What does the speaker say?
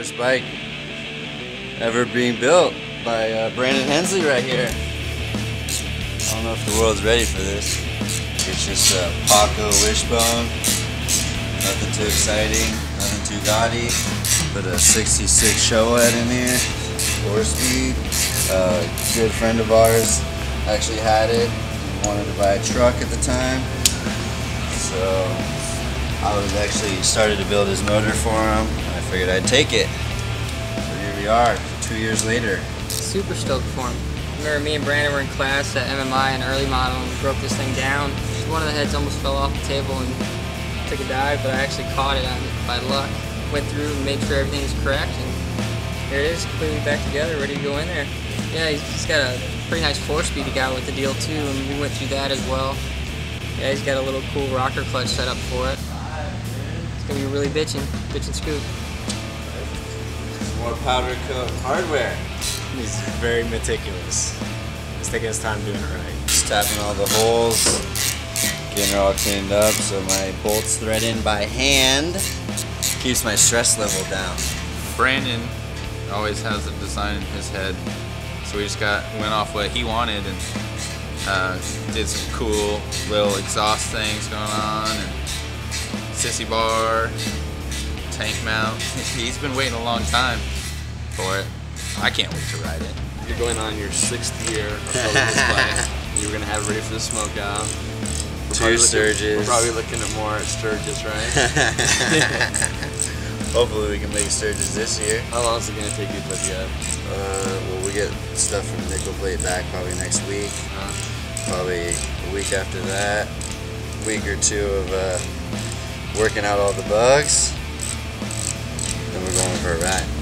First bike ever being built by uh, Brandon Hensley right here. I don't know if the world's ready for this. It's just a Paughco wishbone. Nothing too exciting, nothing too gaudy. Put a 66 Shovel in here, four speed. A good friend of ours actually had it. He wanted to buy a truck at the time. So I was actually started to build his motor for him. And I figured I'd take it. So here we are, two years later. Super stoked for him. Remember me and Brandon were in class at MMI and early model and we broke this thing down. One of the heads almost fell off the table and took a dive, but I actually caught it on, by luck. Went through and made sure everything was correct and here it is, completely back together, ready to go in there. Yeah, he's, he's got a pretty nice four-speed he got with the deal too, and we went through that as well. Yeah, he's got a little cool rocker clutch set up for it. It's gonna be really bitchin', bitchin' scoop. More powder coat hardware. He's very meticulous. He's taking his time doing it right. Just tapping all the holes, getting it all cleaned up so my bolts thread in by hand. Keeps my stress level down. Brandon always has a design in his head, so we just got went off what he wanted and uh, did some cool little exhaust things going on and sissy bar, tank mount. He's been waiting a long time for it. I can't wait to ride it. You're going on your sixth year of building this bike. You were gonna have ready for the smoke out. We're Two probably looking- Sturgis. We're probably looking at more at Sturgis, right? Hopefully we can make Sturgis this year. How long is it gonna take you to put together? Uh, well, we get stuff from Nickel Plate back probably next week. Uh, Probably a week after that. Week or two of uh, working out all the bugs. We're for a ride.